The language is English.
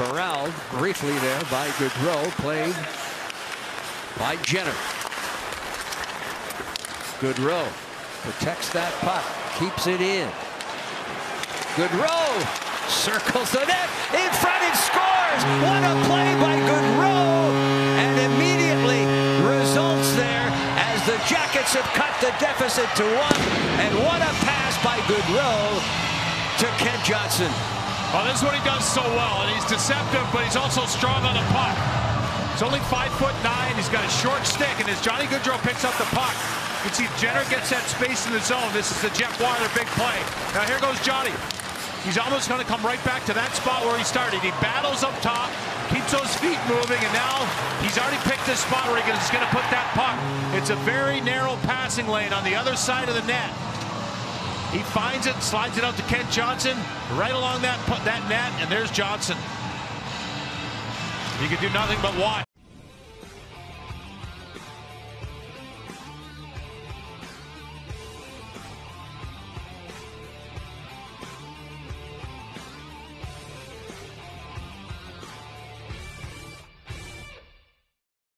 corralled briefly there by Gaudreau, played by Jenner. Gaudreau protects that puck, keeps it in. Gaudreau circles the net, in front and scores! What a play by Gaudreau! And immediately results there as the Jackets have cut the deficit to one. And what a pass by Gaudreau to Kent Johnson. Well, this is what he does so well, and he's deceptive, but he's also strong on the puck. He's only five foot nine. He's got a short stick, and as Johnny Gaudreau picks up the puck, you can see Jenner gets that space in the zone. This is the Jeff Whyler big play. Now here goes Johnny. He's almost going to come right back to that spot where he started. He battles up top, keeps those feet moving, and now he's already picked this spot where he's going to put that puck. It's a very narrow passing lane on the other side of the net. He finds it, slides it out to Kent Johnson, right along that that net, and there's Johnson. He could do nothing but watch.